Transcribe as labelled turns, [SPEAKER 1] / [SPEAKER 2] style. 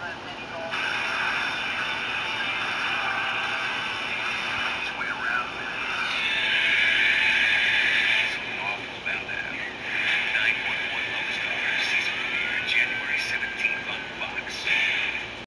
[SPEAKER 1] rather than